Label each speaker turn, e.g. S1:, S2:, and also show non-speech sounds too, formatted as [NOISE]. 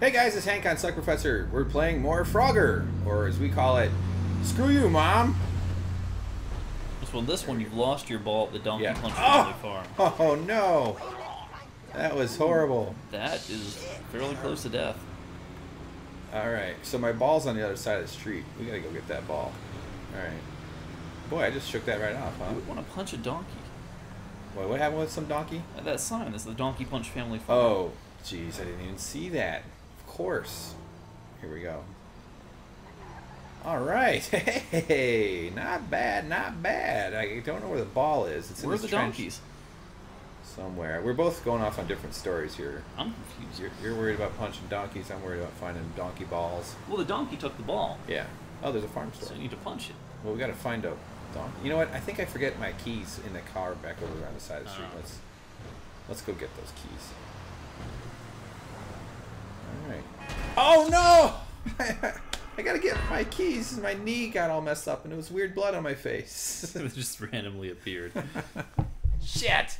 S1: Hey guys, it's Hank on Suck Professor. We're playing more Frogger, or as we call it, Screw You, Mom.
S2: So on this one, you've lost your ball at the Donkey
S1: Yeah.
S2: Punch
S1: Oh!
S2: Family Farm.
S1: Oh no, that was horrible.
S2: That is fairly close to death.
S1: All right, so my ball's on the other side of the street. We gotta go get that ball. All right. Boy, I just shook that right off, huh?
S2: would want to punch a donkey.
S1: Wait, what happened with some donkey?
S2: That sign is the Donkey Punch Family Farm.
S1: Oh, jeez, I didn't even see that. Course. Here we go. All right. [LAUGHS] Hey, not bad, not bad. I don't know where the ball is. It's in
S2: Where are the
S1: trench
S2: donkeys?
S1: somewhere. We're both going off on different stories here.
S2: I'm confused.
S1: You're, you're worried about punching donkeys. I'm worried about finding donkey balls.
S2: Well, the donkey took the ball,
S1: Yeah. Oh, there's a farm store.
S2: so you need to punch it.
S1: Well, we got to find a donkey. You know what? I think I forget my keys in the car back over on the side of the street.
S2: Oh.
S1: Let's let's go get those keys. All right. Oh no! [LAUGHS] I gotta get my keys. My knee got all messed up, and it was weird blood on my face. [LAUGHS]
S2: it just randomly appeared. [LAUGHS]
S1: Shit!